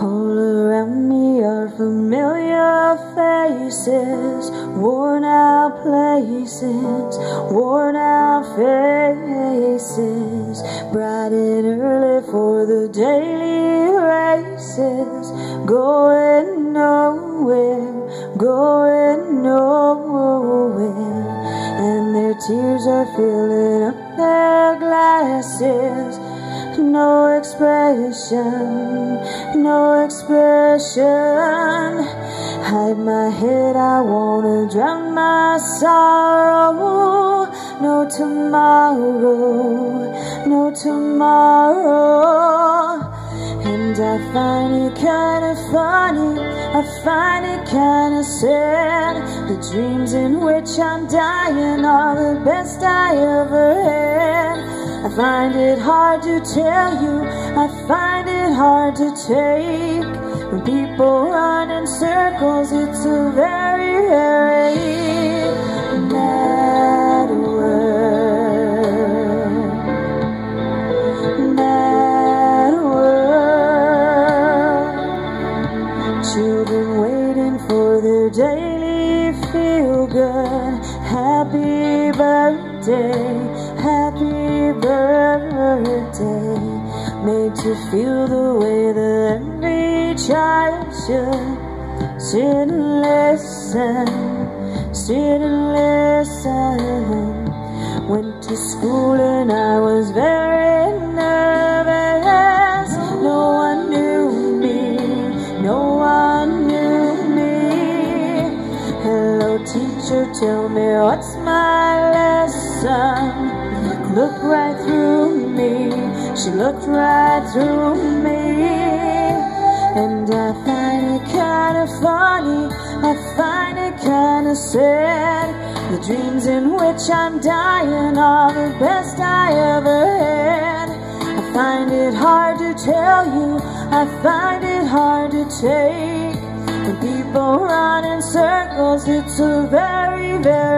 All around me are familiar faces, worn out places, worn out faces, bright and early for the daily races, going nowhere, going nowhere, and their tears are filling up their glasses no expression, no expression. Hide my head, I wanna drown my sorrow. No tomorrow, no tomorrow. And I find it kinda funny, I find it kinda sad. The dreams in which I'm dying are the best I ever had. I find it hard to tell you, I find it hard to take. When people run in circles, it's a very, very mad world. Mad world. Children waiting for their daily feel good. Happy birthday, birthday. Made to feel the way that every child should. Sit and listen, sit and listen. Went to school and I was very nervous. No one knew me, no one knew me. Hello, teacher, tell me what's my lesson. Look right through me, she looked right through me. And I find it kinda funny, I find it kinda sad. The dreams in which I'm dying are the best I ever had. I find it hard to tell you, I find it hard to take. When people run in circles, it's a very, very